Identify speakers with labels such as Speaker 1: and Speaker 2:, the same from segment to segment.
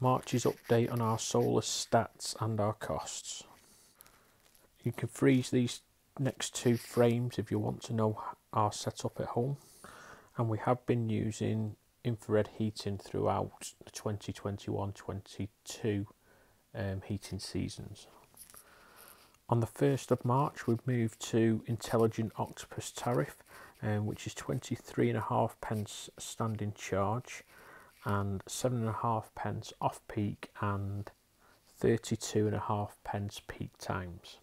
Speaker 1: March's update on our solar stats and our costs. You can freeze these next two frames if you want to know our setup at home and we have been using infrared heating throughout the 2021-22 um, heating seasons. On the 1st of March we've moved to Intelligent Octopus tariff um, which is 23.5 pence standing charge and 7.5 pence off peak and 32.5 pence peak times.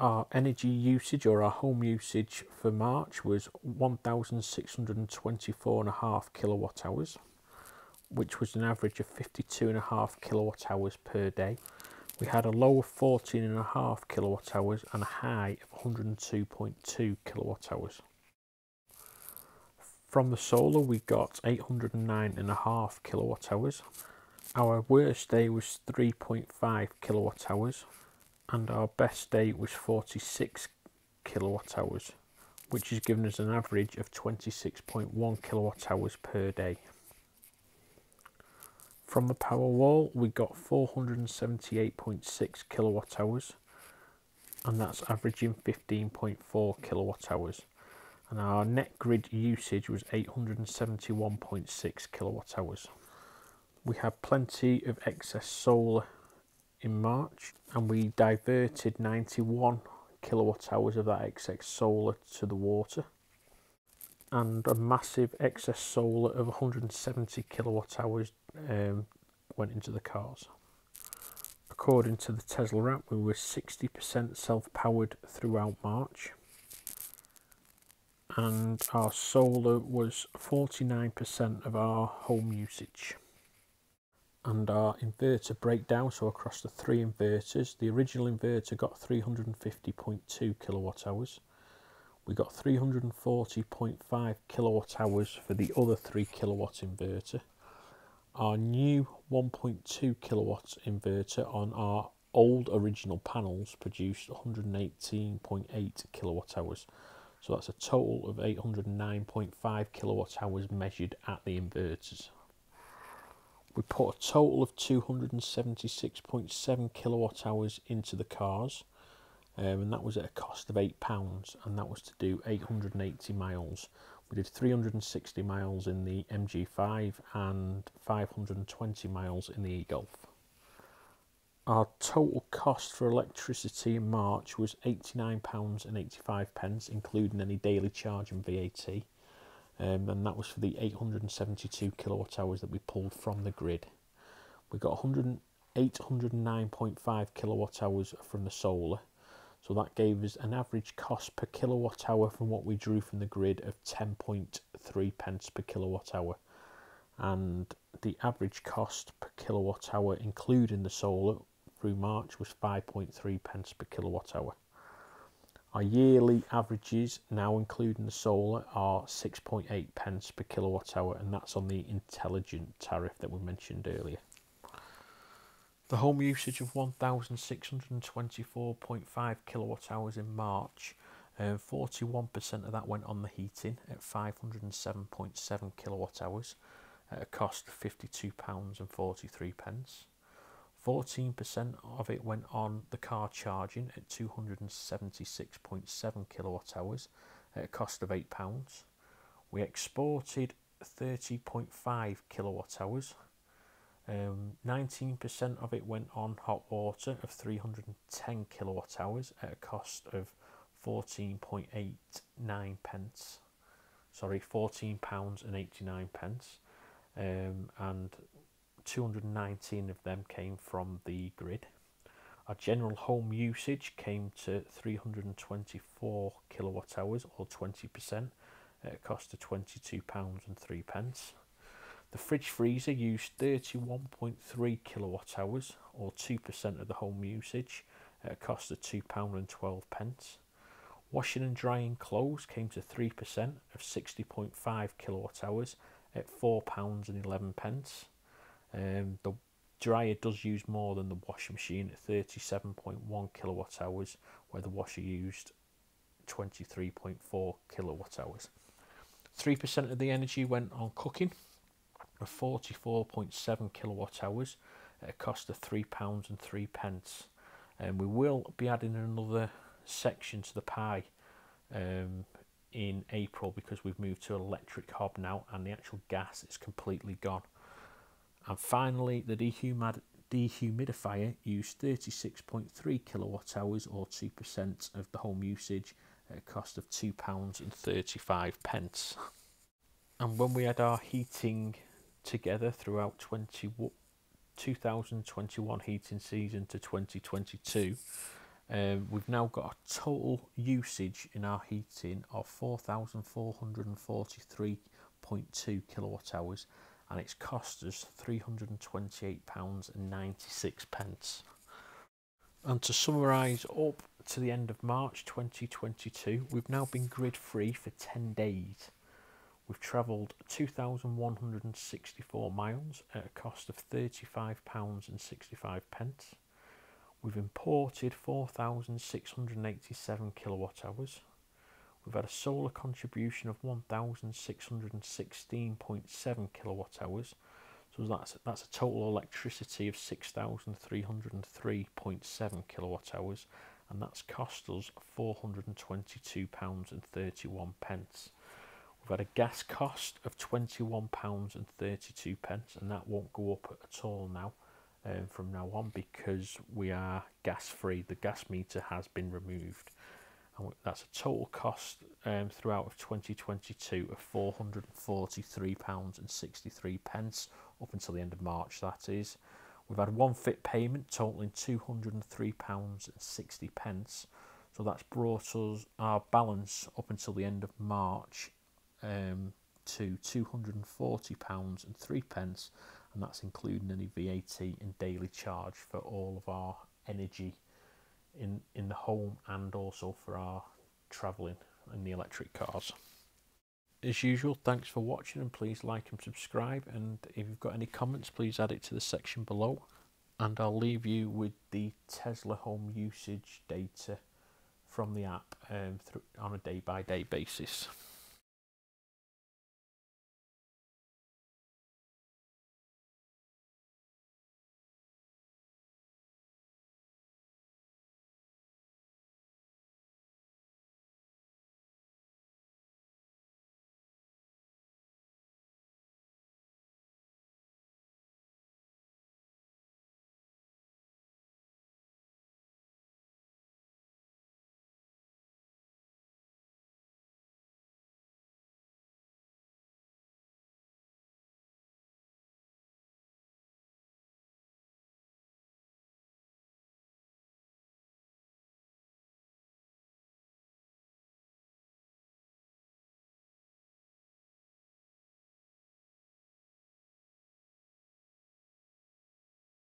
Speaker 1: Our energy usage or our home usage for March was 1,624.5 kilowatt hours, which was an average of 52.5 kilowatt hours per day. We had a low of 14.5 kilowatt hours and a high of 102.2 kilowatt hours. From the solar, we got 809.5 kilowatt hours. Our worst day was 3.5 kilowatt hours, and our best day was 46 kilowatt hours, which has given us an average of 26.1 kilowatt hours per day. From the power wall, we got 478.6 kilowatt hours, and that's averaging 15.4 kilowatt hours and our net grid usage was 871.6 kilowatt hours. We had plenty of excess solar in March and we diverted 91 kilowatt hours of that excess solar to the water and a massive excess solar of 170 kilowatt hours um, went into the cars. According to the Tesla app, we were 60% self powered throughout March and our solar was 49% of our home usage. And our inverter breakdown, so across the three inverters, the original inverter got 350.2 kilowatt hours. We got 340.5 kilowatt hours for the other 3 kilowatt inverter. Our new 1.2 kilowatt inverter on our old original panels produced 118.8 kilowatt hours. So that's a total of 809.5 kilowatt hours measured at the inverters. We put a total of 276.7 kilowatt hours into the cars, um, and that was at a cost of £8, and that was to do 880 miles. We did 360 miles in the MG5 and 520 miles in the e-Golf. Our total cost for electricity in March was £89.85, including any daily charge and VAT. Um, and that was for the 872 kilowatt hours that we pulled from the grid. We got 809.5 kilowatt hours from the solar, so that gave us an average cost per kilowatt hour from what we drew from the grid of 10.3 pence per kilowatt hour. And the average cost per kilowatt hour, including the solar, through March was 5.3 pence per kilowatt hour. Our yearly averages, now including the solar, are 6.8 pence per kilowatt hour, and that's on the intelligent tariff that we mentioned earlier. The home usage of 1,624.5 kilowatt hours in March, uh, 41% of that went on the heating at 507.7 kilowatt hours at a cost of £52.43. 14% of it went on the car charging at 276.7 kilowatt hours at a cost of £8. We exported 30.5 kilowatt hours. Um, 19% of it went on hot water of 310 kilowatt hours at a cost of 14.89 pence. Sorry, 14 pounds and 89 pence. Um, and 219 of them came from the grid. Our general home usage came to 324 kilowatt hours or 20% at a cost of £22 and 3 pence. The fridge freezer used 31.3 kilowatt hours or 2% of the home usage at a cost of £2 and 12 pence. Washing and drying clothes came to 3% of 60.5 kilowatt hours at £4 and 11 pence. Um, the dryer does use more than the washing machine at 37.1 kilowatt hours, where the washer used 23.4 kilowatt hours. 3% of the energy went on cooking, of 44.7 kilowatt hours at a cost of three pounds and three pence. And we will be adding another section to the pie um, in April because we've moved to electric hob now and the actual gas is completely gone. And finally, the dehumid dehumidifier used 36.3 kilowatt hours or 2% of the home usage at a cost of £2 and 35 pence. And when we had our heating together throughout 20, 2021 heating season to 2022, um, we've now got a total usage in our heating of 4,443.2 kilowatt hours and it's cost us £328.96. And to summarise up to the end of March 2022, we've now been grid free for 10 days. We've travelled 2,164 miles at a cost of £35.65. We've imported 4,687 kilowatt hours. We've had a solar contribution of 1,616.7 kilowatt hours. So that's that's a total electricity of 6,303.7 kilowatt hours, and that's cost us £422.31. We've had a gas cost of £21.32 and that won't go up at all now. Um, from now on because we are gas free the gas meter has been removed and that's a total cost um, throughout of 2022 of 443 pounds and 63 pence up until the end of March that is. We've had one fit payment totaling 203 pounds and 60 pence. So that's brought us our balance up until the end of March um, to 240 pounds and 3 pence and that's including any VAT and daily charge for all of our energy in in the home and also for our travelling in the electric cars. As usual, thanks for watching and please like and subscribe and if you've got any comments please add it to the section below and I'll leave you with the Tesla home usage data from the app um, on a day by day basis.